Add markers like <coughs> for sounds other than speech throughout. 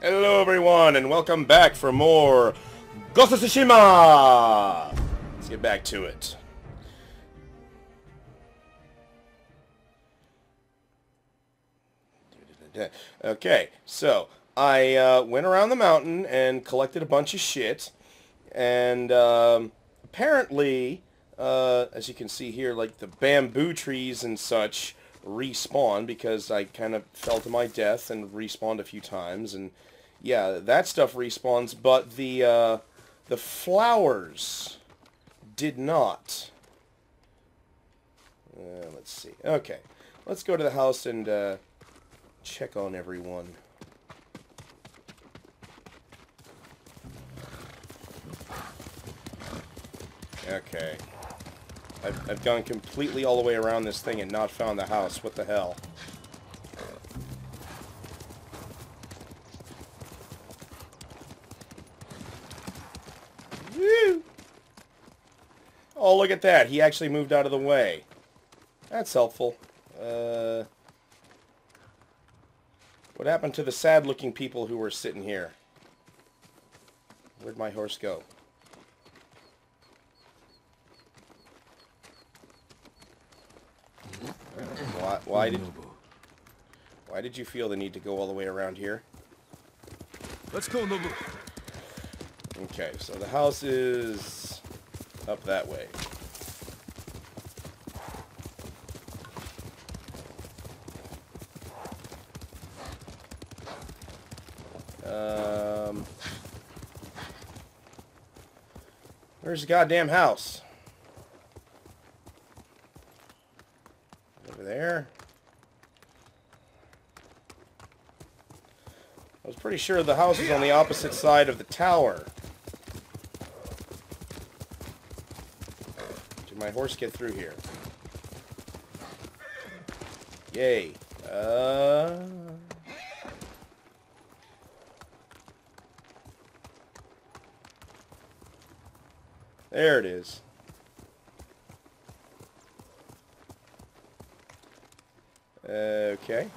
Hello everyone and welcome back for more Ghost of Tsushima! Let's get back to it. Okay, so I uh, went around the mountain and collected a bunch of shit and um, apparently, uh, as you can see here, like the bamboo trees and such respawn because I kind of fell to my death and respawned a few times and yeah, that stuff respawns, but the uh, the flowers did not. Uh, let's see. Okay, let's go to the house and uh, check on everyone. Okay. I've, I've gone completely all the way around this thing and not found the house. What the hell? Oh, look at that. He actually moved out of the way. That's helpful. Uh, what happened to the sad-looking people who were sitting here? Where'd my horse go? Why, why did why did you feel the need to go all the way around here? Let's go, Nobu. Okay, so the house is up that way. Um, where's the goddamn house? Over there. I was pretty sure the house was on the opposite side of the tower. My horse get through here? Yay. Uh... There it is. Okay.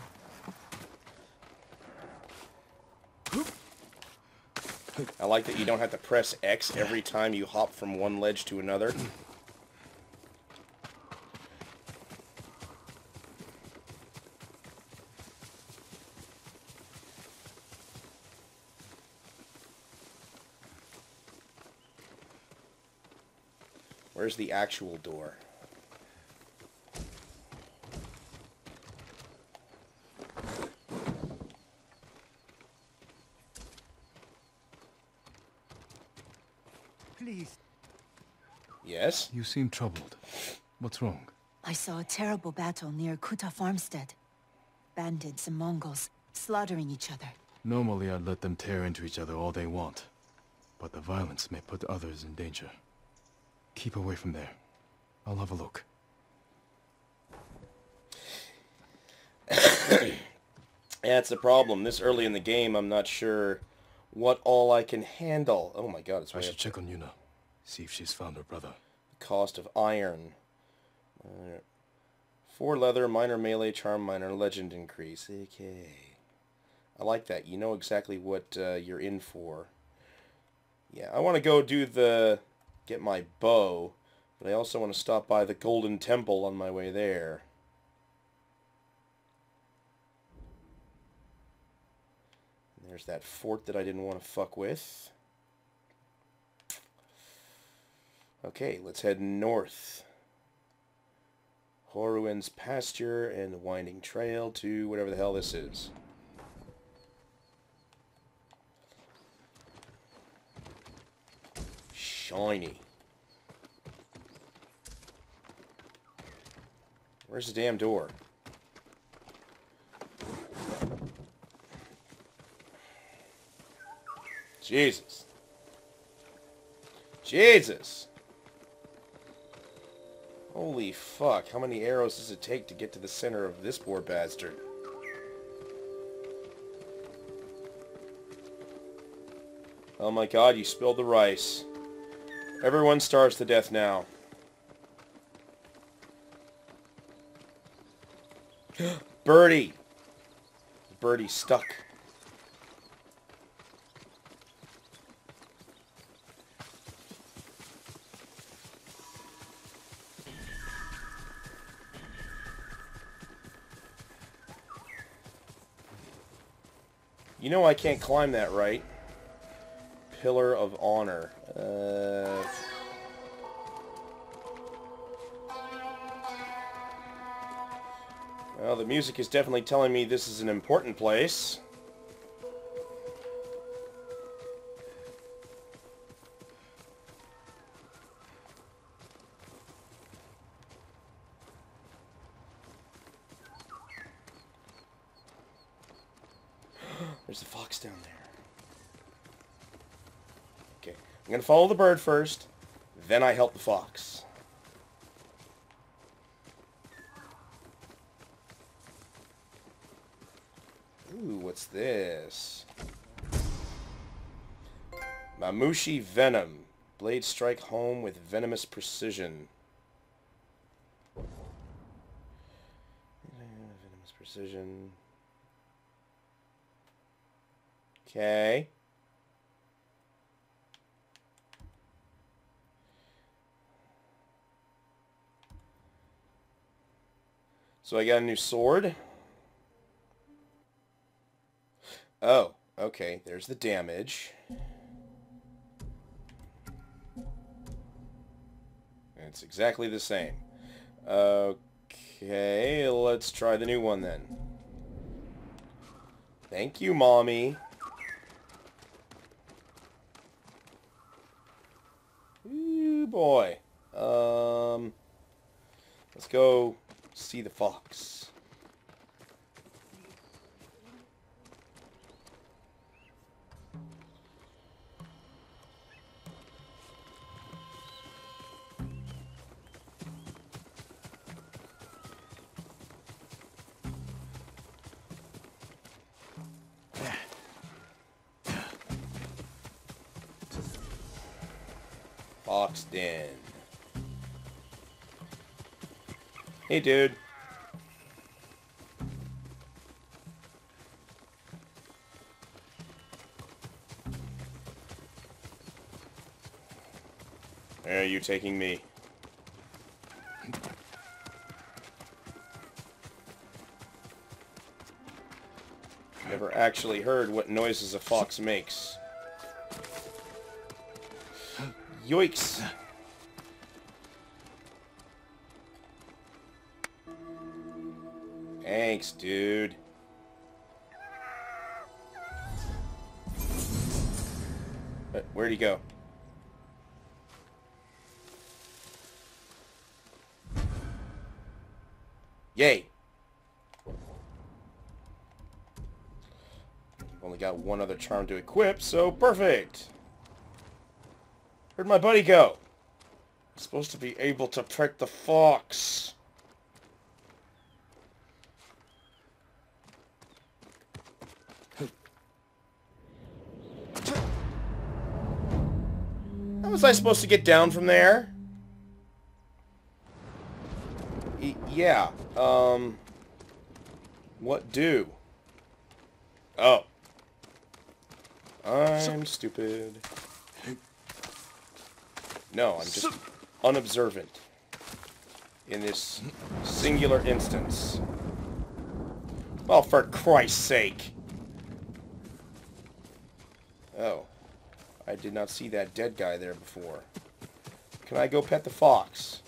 I like that you don't have to press X every time you hop from one ledge to another. Where's the actual door? Please. Yes? You seem troubled. What's wrong? I saw a terrible battle near Kuta Farmstead. Bandits and Mongols slaughtering each other. Normally I'd let them tear into each other all they want. But the violence may put others in danger. Keep away from there. I'll have a look. <coughs> That's the problem. This early in the game, I'm not sure what all I can handle. Oh my god, it's I should check on Yuna. See if she's found her brother. The cost of iron. Uh, four leather, minor melee, charm, minor legend increase. Okay. I like that. You know exactly what uh, you're in for. Yeah, I want to go do the... get my bow, but I also want to stop by the Golden Temple on my way there. And there's that fort that I didn't want to fuck with. Okay, let's head north. Horuen's pasture and the winding trail to whatever the hell this is. Shiny. Where's the damn door? Jesus. Jesus. Holy fuck, how many arrows does it take to get to the center of this poor bastard? Oh my god, you spilled the rice. Everyone starves to death now. <gasps> Birdie! Birdie's stuck. You know I can't climb that, right? Pillar of Honor. Uh... Well, the music is definitely telling me this is an important place. There's a fox down there. Okay, I'm gonna follow the bird first, then I help the fox. Ooh, what's this? Mamushi Venom. Blade strike home with venomous precision. Venomous precision. Okay. So I got a new sword. Oh, okay. There's the damage. It's exactly the same. Okay, let's try the new one then. Thank you, Mommy. Ooh, boy. Um, let's go see the fox. Hey, dude. Where are you taking me? Never actually heard what noises a fox makes. Yoicks! Thanks, dude. Uh, Where'd he go? Yay! Only got one other charm to equip, so perfect! Where'd my buddy go? I'm supposed to be able to pet the fox. How was I supposed to get down from there? Yeah, um... What do? Oh. I'm stupid. No, I'm just unobservant in this singular instance. Well, for Christ's sake. Oh. I did not see that dead guy there before. Can I go pet the fox?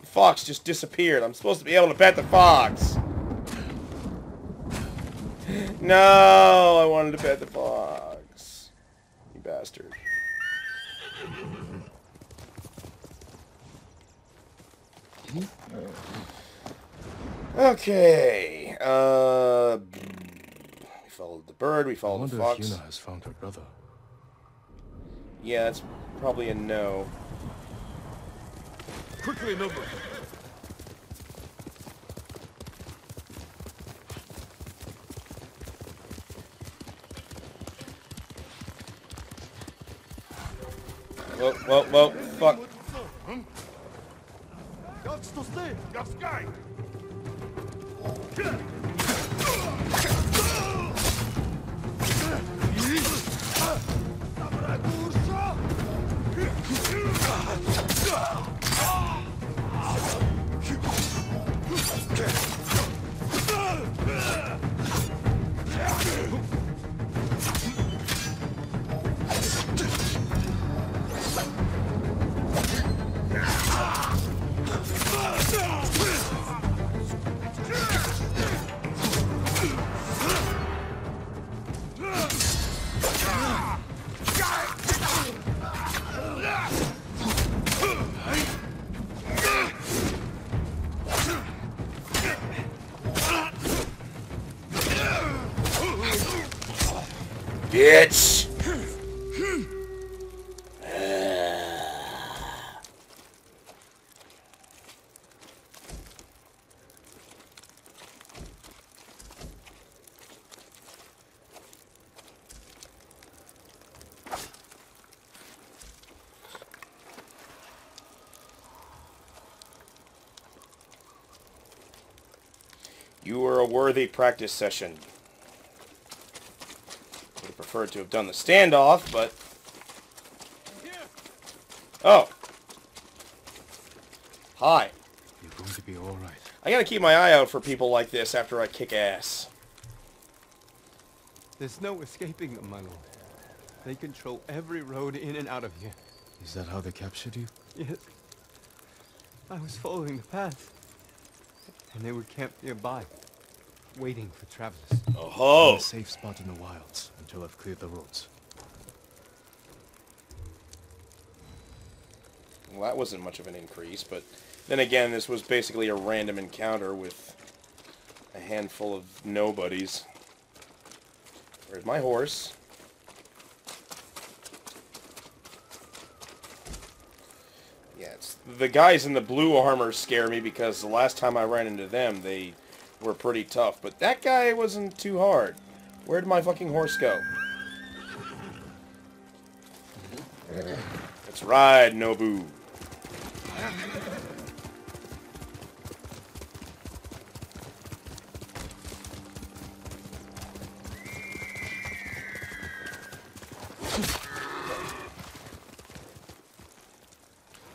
The fox just disappeared. I'm supposed to be able to pet the fox. <gasps> No, I wanted to pet the fox. You bastard. Okay. Uh, we followed the bird. We followed wonder the if fox. Yuna has found her brother. Yeah, that's probably a no. Quickly, number. Whoa, whoa, whoa, fuck. To stay! Worthy practice session. Would have preferred to have done the standoff, but... Oh. Hi. You're going to be all right. I gotta keep my eye out for people like this after I kick ass. There's no escaping them, my lord. They control every road in and out of here. Is that how they captured you? Yes. I was following the path. And they were camped nearby, waiting for travelers. Oh. a safe spot in the wilds until I've cleared the roads. Well, that wasn't much of an increase, but then again, this was basically a random encounter with a handful of nobodies. Where's my horse? Yeah, it's, the guys in the blue armor scare me because the last time I ran into them, they were pretty tough. But that guy wasn't too hard. Where'd my fucking horse go? Let's ride, Nobu.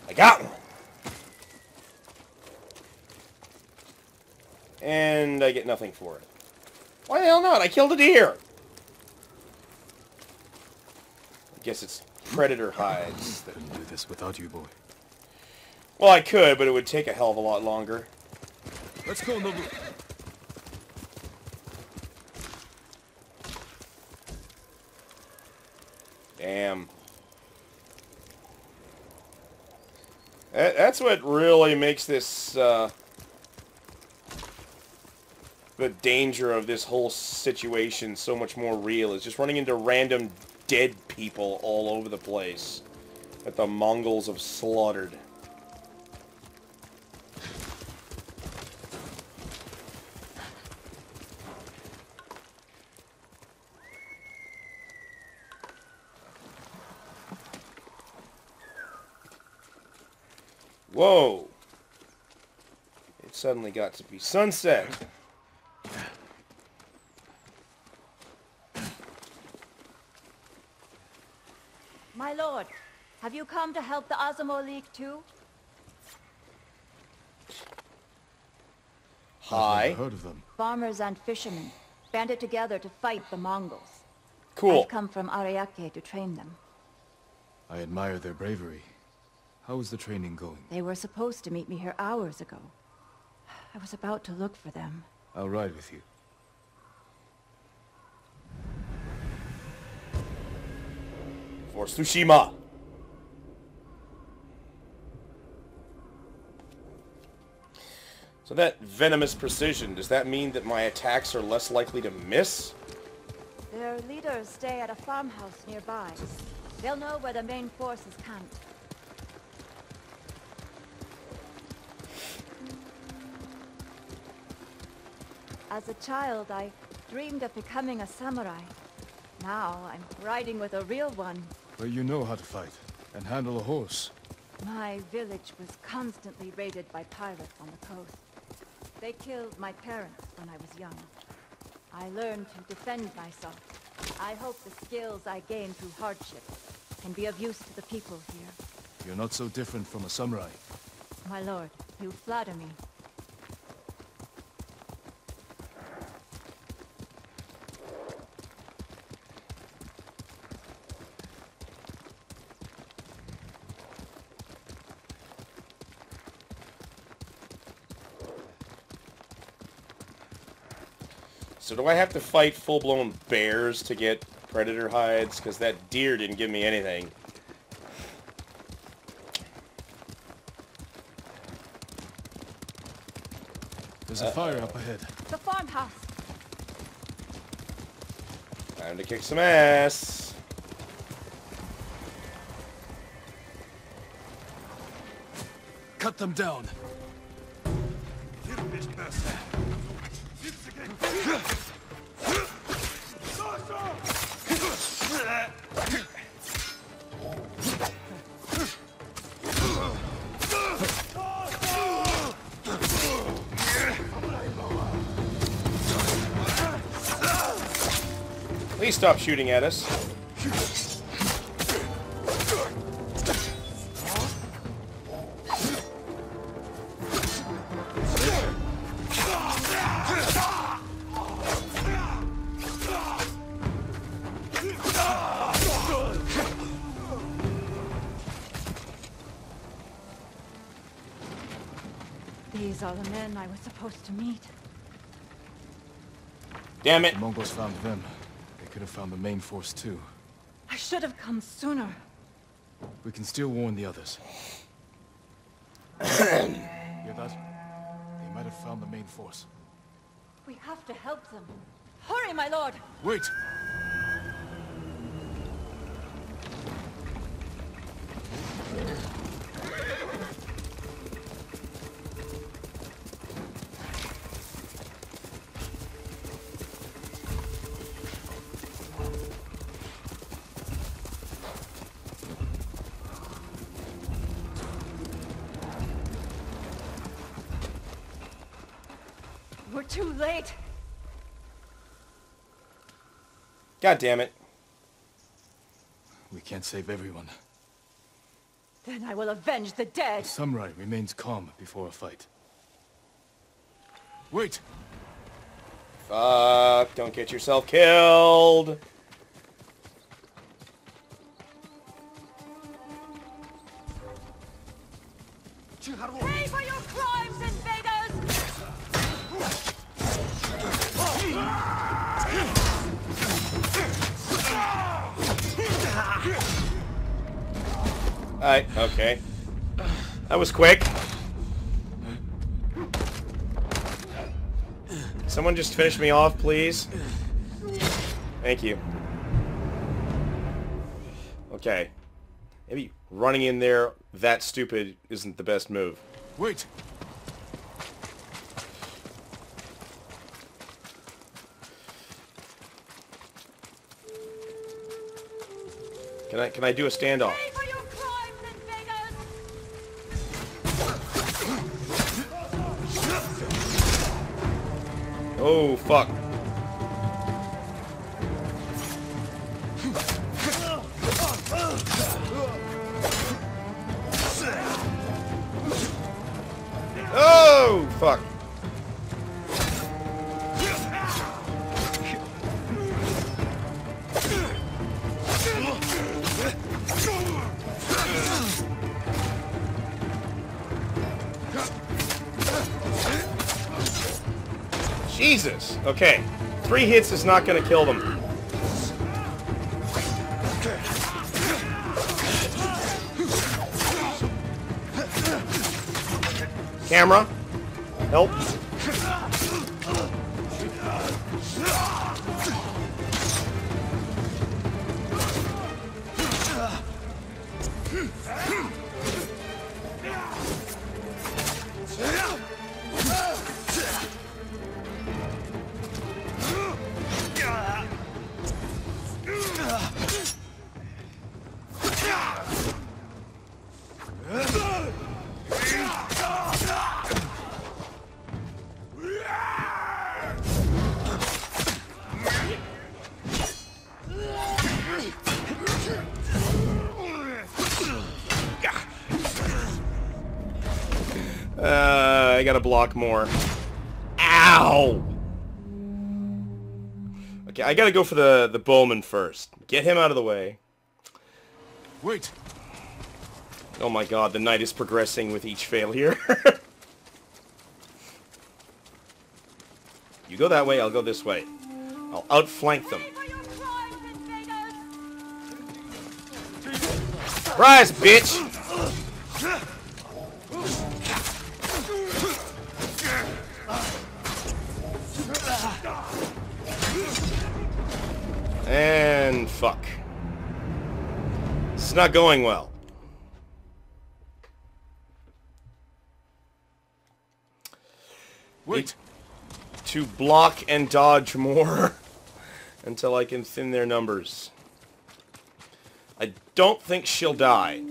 I got one. And I get nothing for it. Why the hell not? I killed a deer. I guess it's predator hides. that- Couldn't do this without you, boy. Well, I could, but it would take a hell of a lot longer. Let's go, Nobu. Damn. That, that's what really makes this, uh, the danger of this whole situation so much more real, is just running into random dead people all over the place that the Mongols have slaughtered. Whoa! It suddenly got to be sunset. My lord, have you come to help the Azamo League too? Hi. Never heard of them. Farmers and fishermen banded together to fight the Mongols. Cool. I've come from Ariake to train them. I admire their bravery. How is the training going? They were supposed to meet me here hours ago. I was about to look for them. I'll ride with you. For Tsushima. So that venomous precision, does that mean that my attacks are less likely to miss? Their leaders stay at a farmhouse nearby. They'll know where the main force is camped. As a child, I dreamed of becoming a samurai. Now, I'm riding with a real one. But you know how to fight and handle a horse. My village was constantly raided by pirates on the coast. They killed my parents when I was young. I learned to defend myself. I hope the skills I gained through hardship can be of use to the people here. You're not so different from a samurai. My lord, you flatter me. So do I have to fight full-blown bears to get predator hides? Because that deer didn't give me anything. There's a uh. fire up ahead. The farmhouse! Time to kick some ass. Cut them down. Stop shooting at us. These are the men I was supposed to meet. Damn it. The Mongols found them. Could have found the main force too. I should have come sooner. We can still warn the others. <coughs> Hear that? They might have found the main force. We have to help them. Hurry, my lord! Wait! Too late. God damn it. We can't save everyone. Then I will avenge the dead. The samurai remains calm before a fight. Wait! Fuck, don't get yourself killed. Alright, okay. That was quick. Someone just finish me off, please. Thank you. Okay. Maybe running in there that stupid isn't the best move. Wait! Can I can I do a standoff? Oh fuck. Three hits is not going to kill them. Camera. I gotta block more. Ow! Okay, I gotta go for the, the bowman first. Get him out of the way. Wait! Oh my god, the night is progressing with each failure. <laughs> you go that way, I'll go this way. I'll outflank them. Pay for your crimes, invaders! Surprise, bitch! Fuck. It's not going well. Wait! To block and dodge more <laughs> until I can thin their numbers. I don't think she'll die.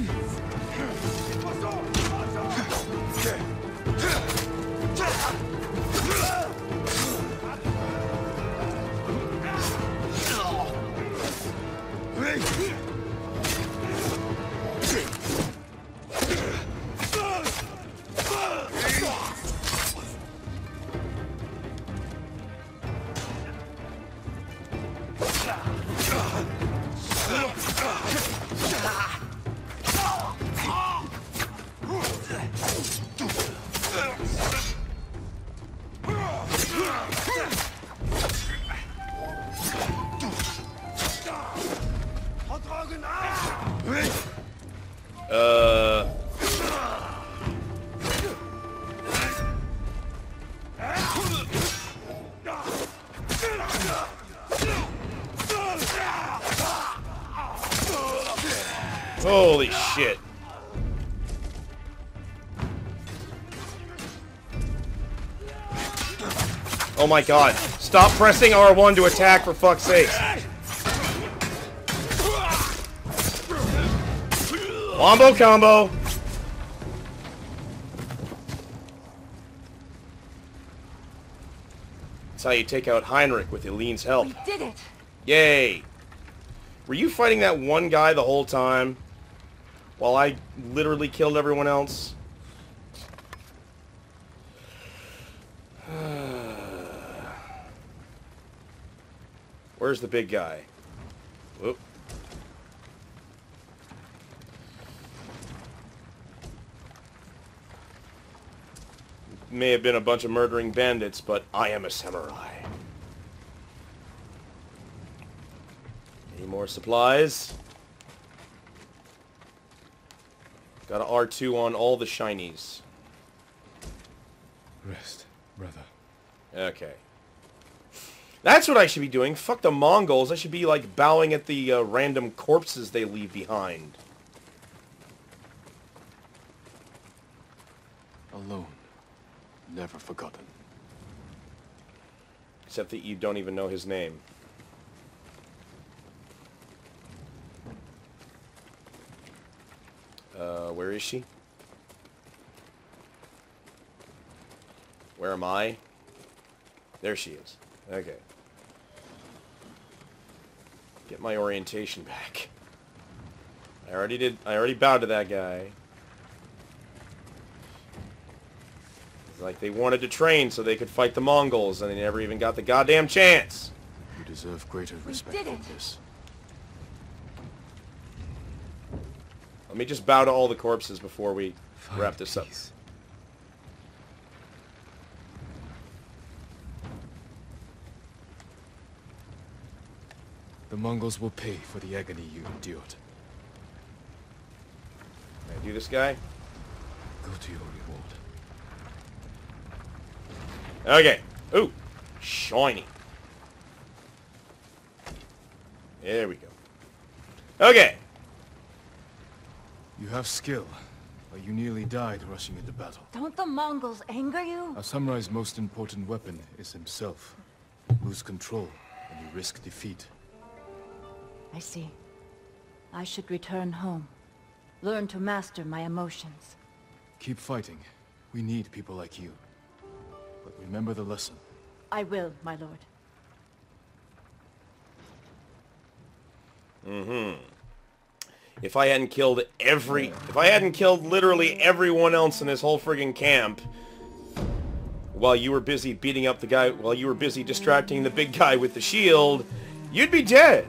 Uh... my god. Stop pressing R1 to attack for fuck's sake. Wombo combo. That's how you take out Heinrich with Eileen's help. We did it! Yay! Were you fighting that one guy the whole time? While I literally killed everyone else? Where's the big guy? Whoop. May have been a bunch of murdering bandits, but I am a samurai. Any more supplies? Got a R2 on all the shinies. Rest, brother. Okay. That's what I should be doing. Fuck the Mongols. I should be, like, bowing at the uh, random corpses they leave behind. Alone. Never forgotten. Except that you don't even know his name. Uh, where is she? Where am I? There she is. Okay. Get my orientation back. I already did, I already bowed to that guy. It's like they wanted to train so they could fight the Mongols and they never even got the goddamn chance. You deserve greater respect did than this. Let me just bow to all the corpses before we wrap this up. peace. The Mongols will pay for the agony you endured. Can I do this guy? Go to your reward. Okay. Ooh. Shiny. There we go. Okay. You have skill, but you nearly died rushing into battle. Don't the Mongols anger you? A samurai's most important weapon is himself. Lose control, and you risk defeat. I see. I should return home. Learn to master my emotions. Keep fighting. We need people like you. But remember the lesson. I will, my lord. Mm-hmm. If I hadn't killed every... If I hadn't killed literally everyone else in this whole friggin' camp... While you were busy beating up the guy... While you were busy distracting the big guy with the shield... You'd be dead.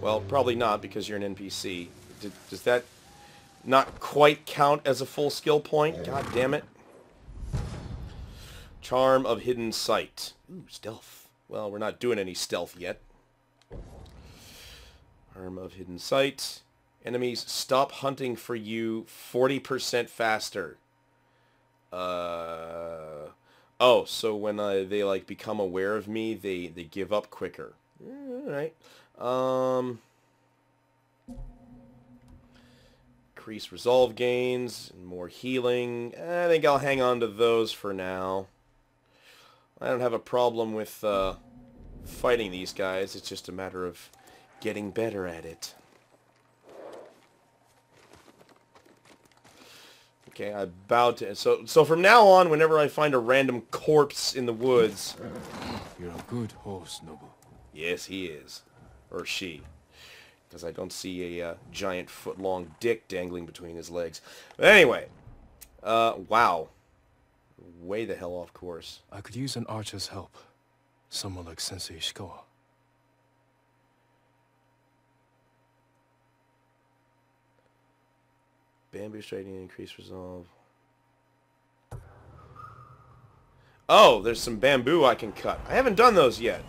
Well, probably not because you're an NPC. D does that not quite count as a full skill point? God damn it. Charm of Hidden Sight. Ooh, stealth. Well, we're not doing any stealth yet. Charm of Hidden Sight. Enemies stop hunting for you 40% faster. Uh... Oh, so when uh, they like become aware of me, they, they give up quicker. Alright. Um... Increase resolve gains, and more healing. I think I'll hang on to those for now. I don't have a problem with uh, fighting these guys. It's just a matter of getting better at it. Okay, I bowed to... So, so from now on, whenever I find a random corpse in the woods... You're a good horse, Nobu. Yes, he is. Or she. Because I don't see a uh, giant foot-long dick dangling between his legs. But anyway. Uh, wow. Way the hell off course. I could use an archer's help. Someone like Sensei Ishikawa. Bamboo striking, increase resolve. Oh, there's some bamboo I can cut. I haven't done those yet.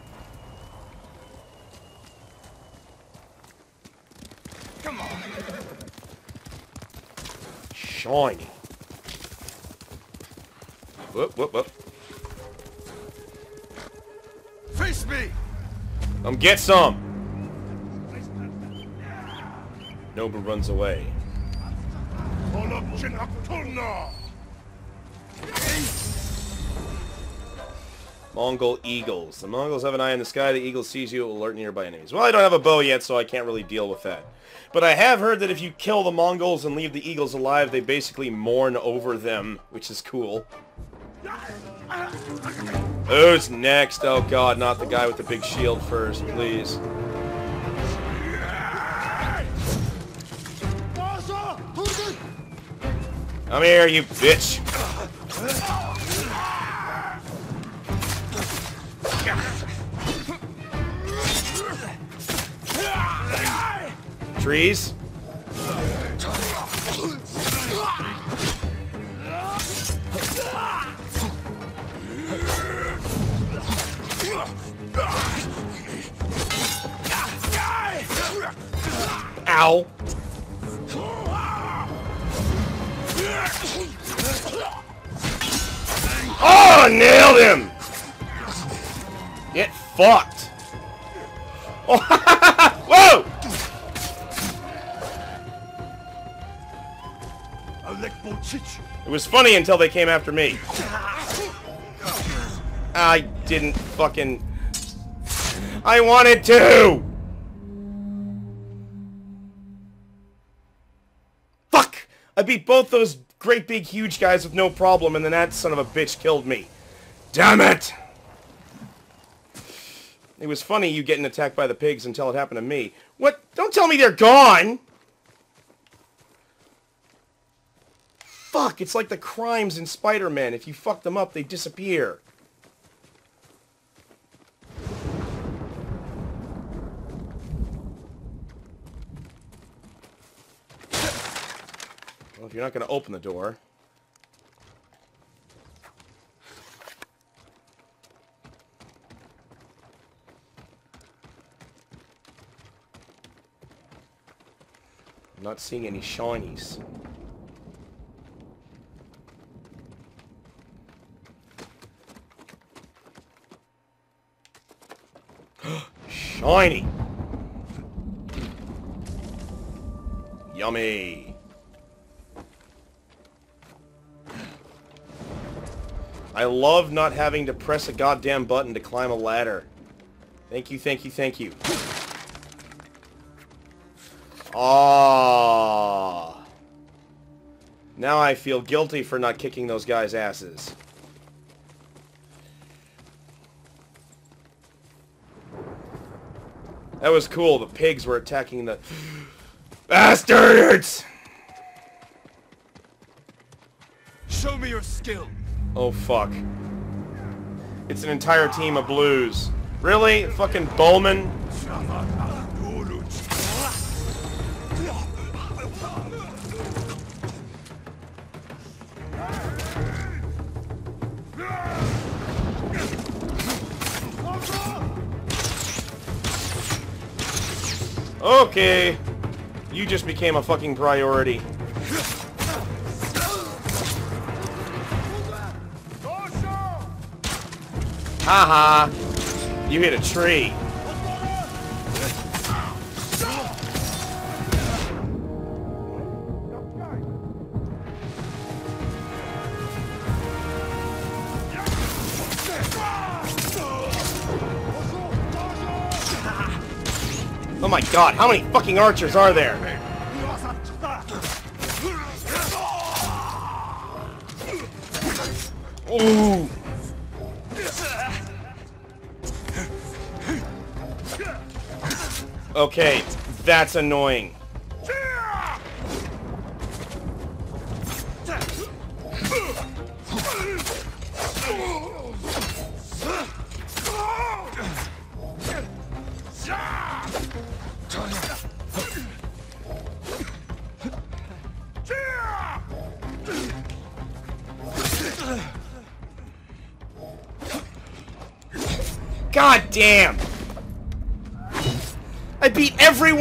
Shiny. Whoop, whoop, whoop. Face me! Come get some! Nobu runs away. Mongol Eagles. The Mongols have an eye in the sky. The eagle sees you, it will alert nearby enemies. Well, I don't have a bow yet, so I can't really deal with that. But I have heard that if you kill the Mongols and leave the eagles alive, they basically mourn over them, which is cool. Who's next? Oh god, not the guy with the big shield first, please. Come here, you bitch! Trees? Ow! Oh, nailed him! Get fucked! Oh, <laughs> whoa! It was funny until they came after me. I didn't fucking... I wanted to! Fuck! I beat both those great big huge guys with no problem, and then that son of a bitch killed me. Damn it! It was funny you getting attacked by the pigs until it happened to me. What? Don't tell me they're gone! Fuck, it's like the crimes in Spider-Man. If you fuck them up, they disappear. Well, if you're not going to open the door... I'm not seeing any shinies. Shiny! Yummy! I love not having to press a goddamn button to climb a ladder. Thank you, thank you, thank you. Ah. Now I feel guilty for not kicking those guys' asses. That was cool. The pigs were attacking the... Bastards! Show me your skill. Oh, fuck. It's an entire team of blues. Really? Fucking Bowman? Okay. You just became a fucking priority. Haha. You hit a tree. Oh my god, how many fucking archers are there? Ooh. Okay, that's annoying.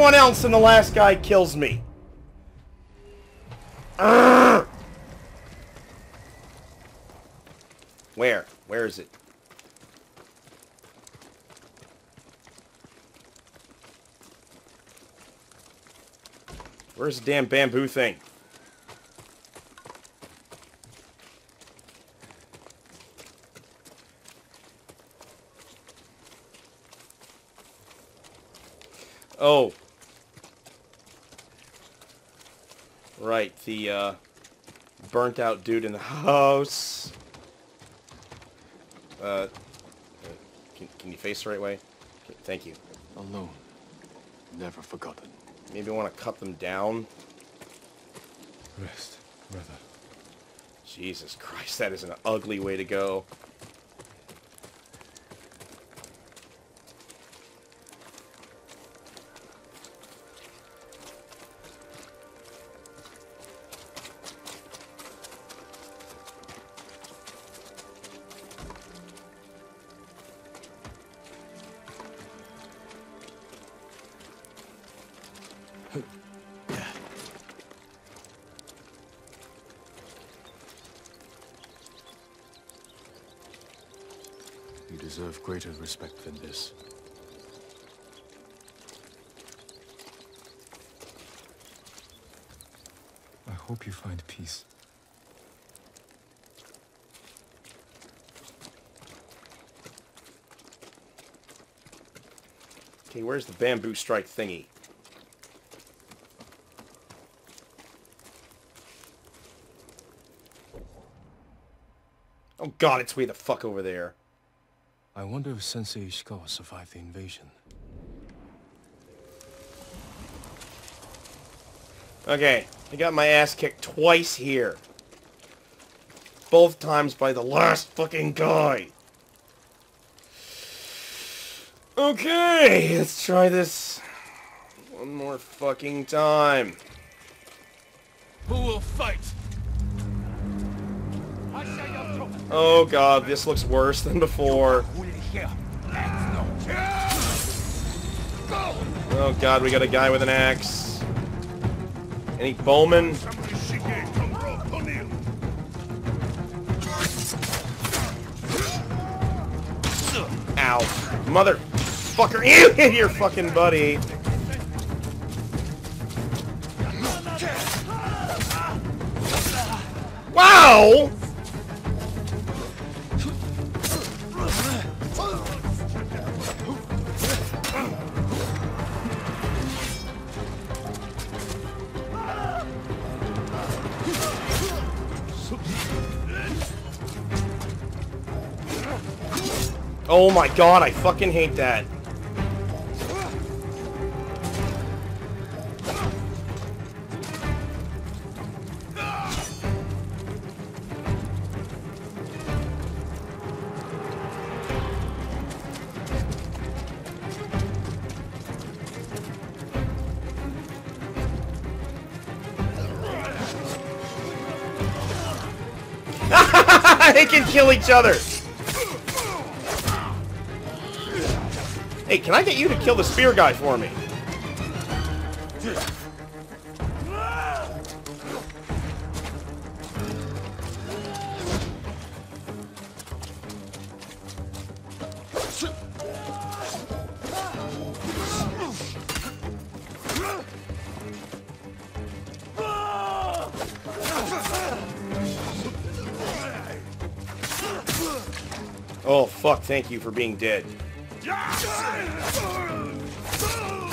Everyone else and the last guy kills me. Urgh! Where? Where is it? Where's the damn bamboo thing? Oh. Right, the, uh, burnt out dude in the house. Uh, can, can you face the right way? Okay, Thank you. Alone. Never forgotten. Maybe I want to cut them down. Rest, brother. Jesus Christ, that is an ugly way to go. Greater respect than this. I hope you find peace. Okay, where's the bamboo strike thingy? Oh god, it's way the fuck over there. I wonder if Sensei Ishikawa survived the invasion. Okay, I got my ass kicked twice here. Both times by the last fucking guy. Okay, let's try this one more fucking time. Who will fight? Oh god, this looks worse than before. Oh god, we got a guy with an axe. Any bowmen? Ow. Motherfucker, <laughs> you hit your fucking buddy. Wow! Oh my god, I fucking hate that. <laughs> they can kill each other. Can I get you to kill the spear guy for me? Oh, fuck, thank you for being dead. You fucker! Every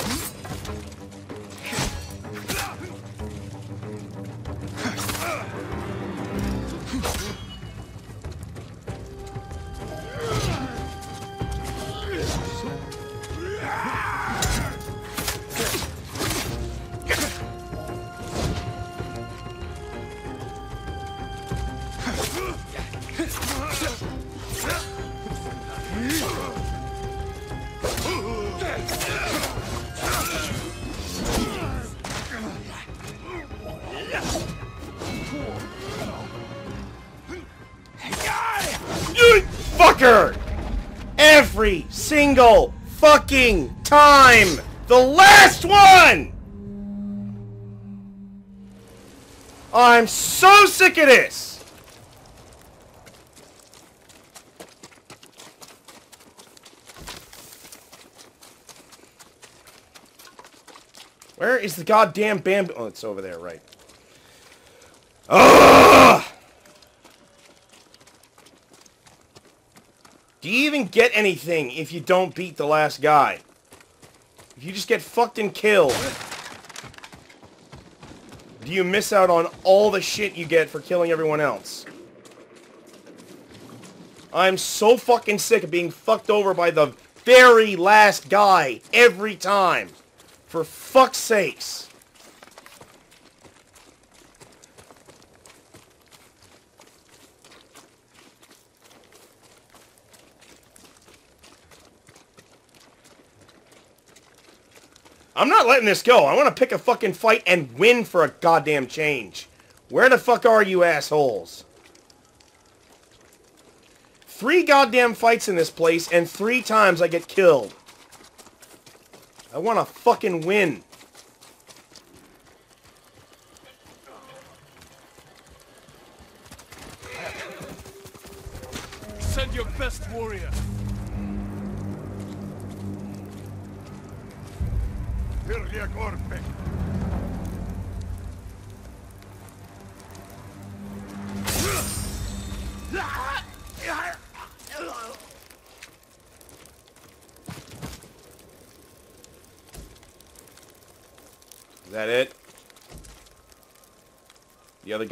single fucking time! The last one! I'm so sick of this! Where is the goddamn bamboo? Oh, it's over there, right. Ugh! Do you even get anything if you don't beat the last guy? If you just get fucked and killed, do you miss out on all the shit you get for killing everyone else? I'm so fucking sick of being fucked over by the very last guy every time. For fuck's sakes. I'm not letting this go. I want to pick a fucking fight and win for a goddamn change. Where the fuck are you assholes? Three goddamn fights in this place, and three times I get killed. I want to fucking win.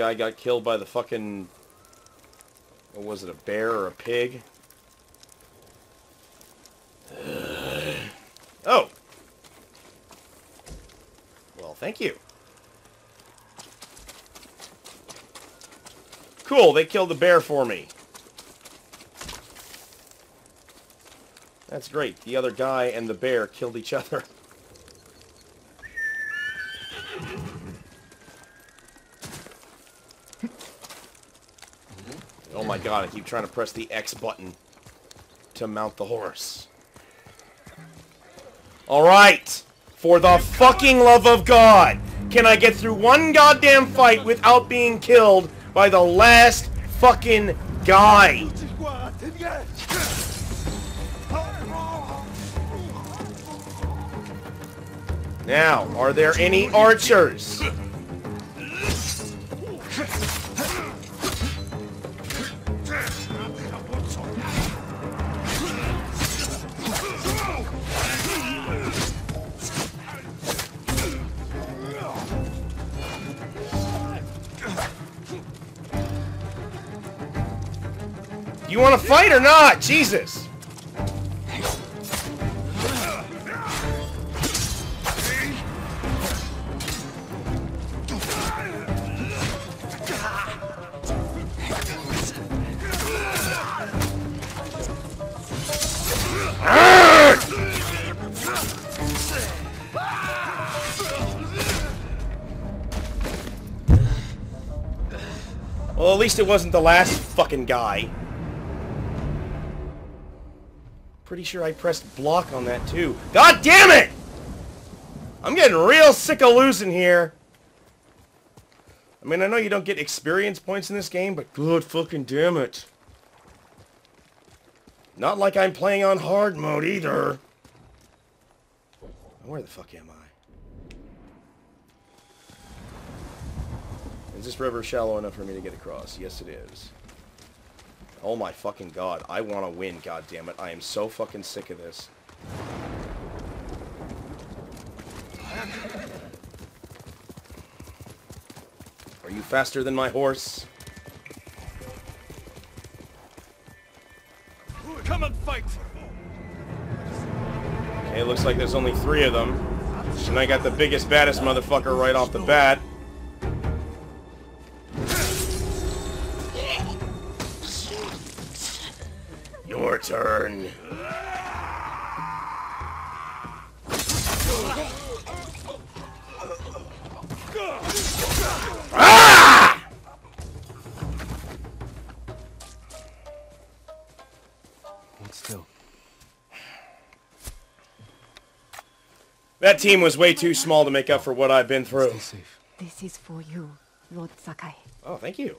Guy got killed by the fucking... What was it, a bear or a pig? <sighs> Oh! Well, thank you. Cool, they killed the bear for me. That's great. The other guy and the bear killed each other. <laughs> god, I keep trying to press the X button to mount the horse. Alright! For the fucking love of God! Can I get through one goddamn fight without being killed by the last fucking guy? Now, are there any archers? You want to fight or not? Jesus! Well, at least it wasn't the last fucking guy. Pretty sure I pressed block on that too. God damn it! I'm getting real sick of losing here. I mean, I know you don't get experience points in this game, but good fucking damn it. Not like I'm playing on hard mode either. Where the fuck am I? Is this river shallow enough for me to get across? Yes, it is. Oh my fucking god. I want to win, God damn it! I am so fucking sick of this. Are you faster than my horse? Come and fight! Okay, looks like there's only three of them. And I got the biggest, baddest motherfucker right off the bat. That team was way too small to make up for what I've been through. Stay safe. This is for you, Lord Sakai. Oh, thank you.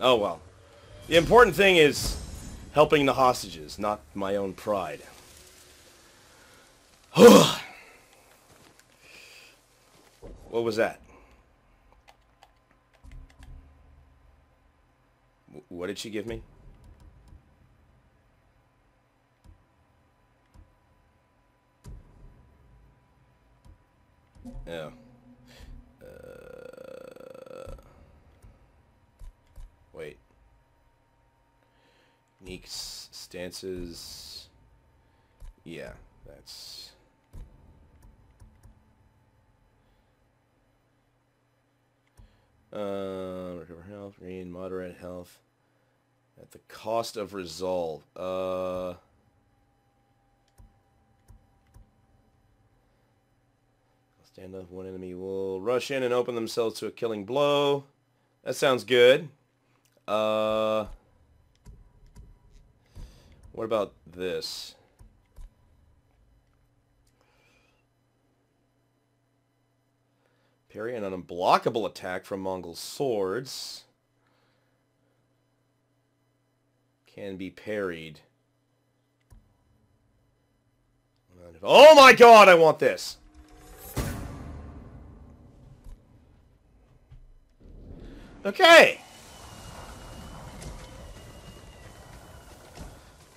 Oh, well. The important thing is helping the hostages, not my own pride. <sighs> what was that? W- What did she give me? Oh. Uh, wait. Unique s- stances. Yeah, that's. Uh, recover health, regain moderate health at the cost of resolve. Uh. Stand up, one enemy will rush in and open themselves to a killing blow. That sounds good. Uh, what about this? Parry an unblockable attack from Mongol swords. Can be parried. Oh my god, I want this! Okay.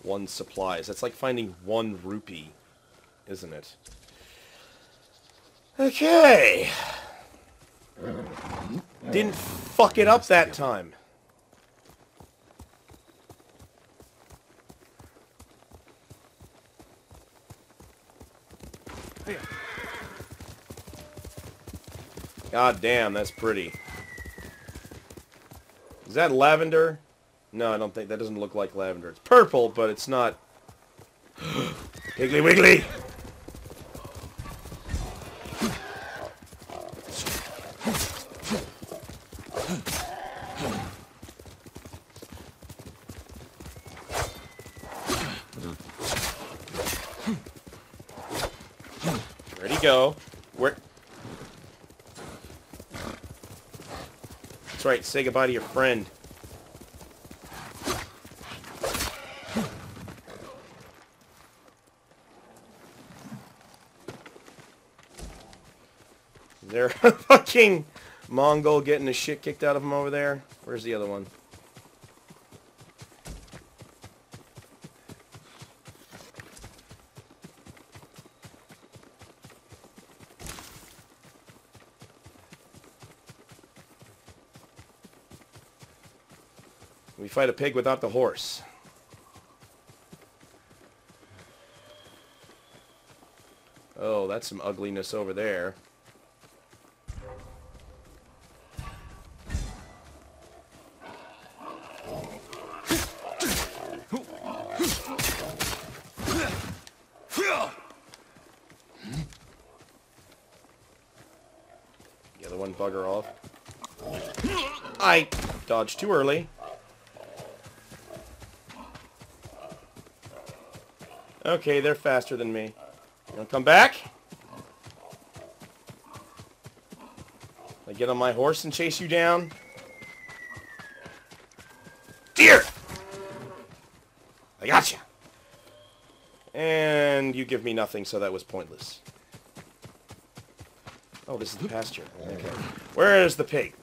One supplies. That's like finding one rupee, isn't it? Okay. Didn't fuck it up that time. God damn, that's pretty. Is that lavender? No, I don't think that doesn't look like lavender. It's purple, but it's not. <gasps> Piggly Wiggly. Ready, go. Where? That's right. Say goodbye to your friend. A <laughs> fucking Mongol getting the shit kicked out of him over there? Where's the other one? Fight a pig without the horse. Oh, that's some ugliness over there. The other one bugger off. I dodged too early. Okay, they're faster than me. You wanna come back? I get on my horse and chase you down? Deer! I got you. And you give me nothing, so that was pointless. Oh, this is the pasture. Okay. Where is the pig?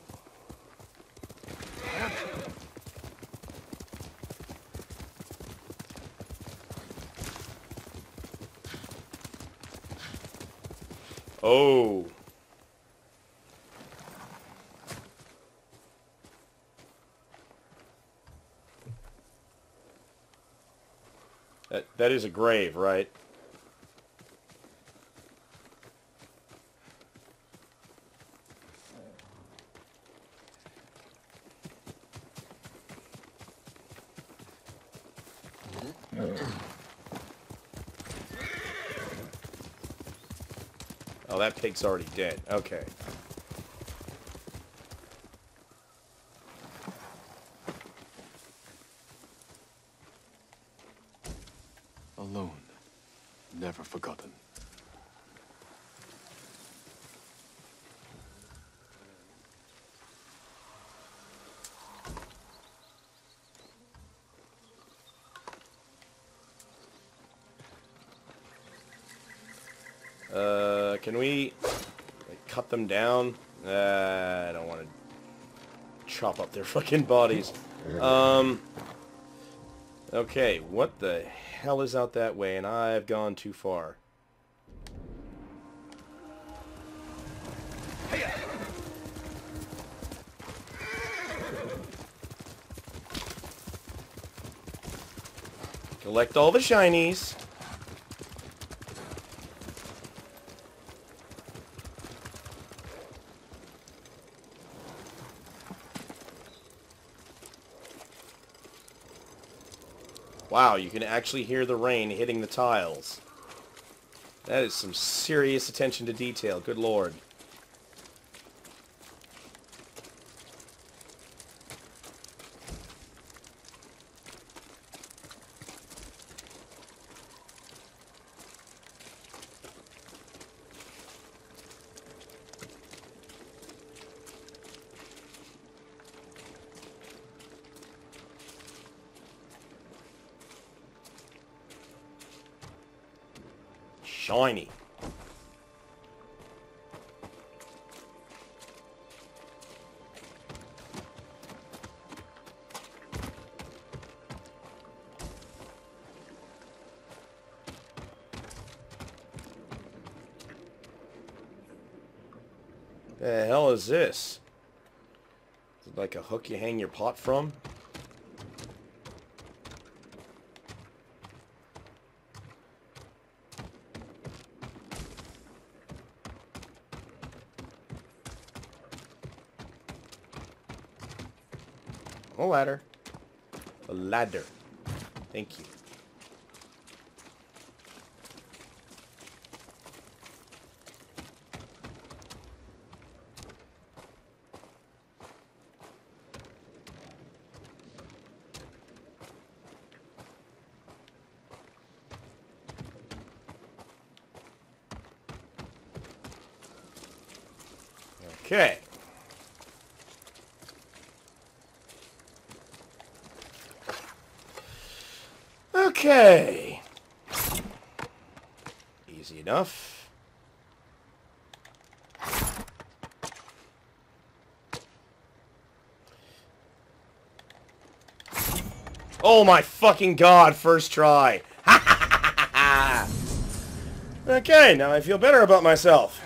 Oh. That, that is a grave, right? Pig's already dead. Okay. Alone. Never forgotten. Uh, can we like, cut them down? Uh, I don't want to chop up their <laughs> fucking bodies. Um. Okay, what the hell is out that way? And I've gone too far. Collect all the shinies. Wow, you can actually hear the rain hitting the tiles. That is some serious attention to detail, good lord. Is this? Is it like a hook you hang your pot from? A ladder. A ladder. Thank you. Okay. Okay. Easy enough. Oh my fucking god, first try. <laughs> okay, now I feel better about myself.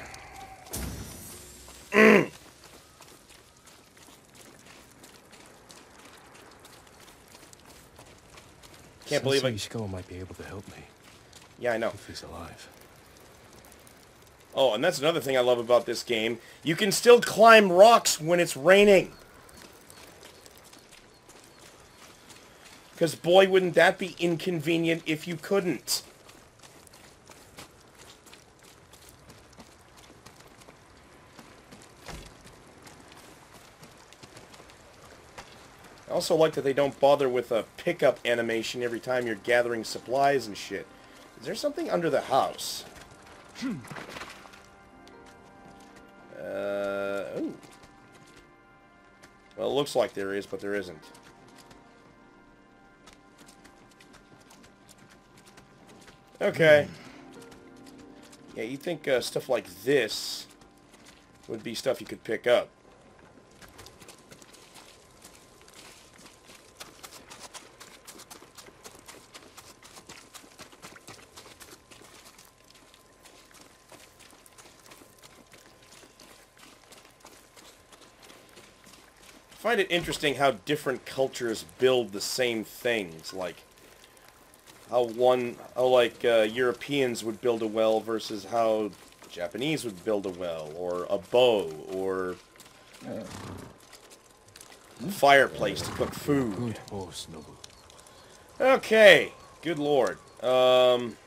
Can't believe I... Ishikawa might be able to help me Yeah, I know. if he's alive. Oh, and that's another thing I love about this game. You can still climb rocks when it's raining. Because boy, wouldn't that be inconvenient if you couldn't. Also like that they don't bother with a pickup animation every time you're gathering supplies and shit. Is there something under the house? Uh, ooh. Well, it looks like there is, but there isn't. Okay. Yeah, you think uh, stuff like this would be stuff you could pick up. Find it interesting how different cultures build the same things. Like how one, how like uh, Europeans would build a well versus how Japanese would build a well, or a bow, or a fireplace to cook food. Good horse, Nobu. Okay, good lord. Um,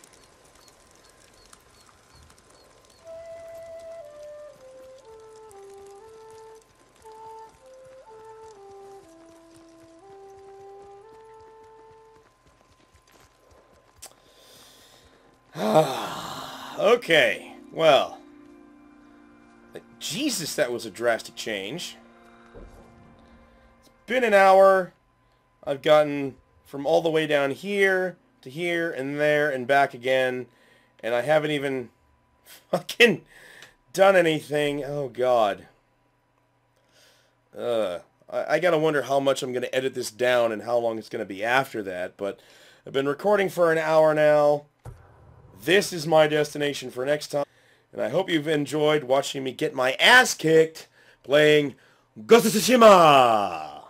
okay, well. Jesus, that was a drastic change. It's been an hour. I've gotten from all the way down here to here and there and back again. And I haven't even <laughs> fucking done anything. Oh, God. Uh, I, I gotta wonder how much I'm gonna edit this down and how long it's gonna be after that. But I've been recording for an hour now. This is my destination for next time. And I hope you've enjoyed watching me get my ass kicked playing Ghost of Tsushima.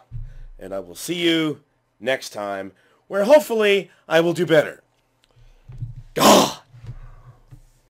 And I will see you next time, where hopefully I will do better. God!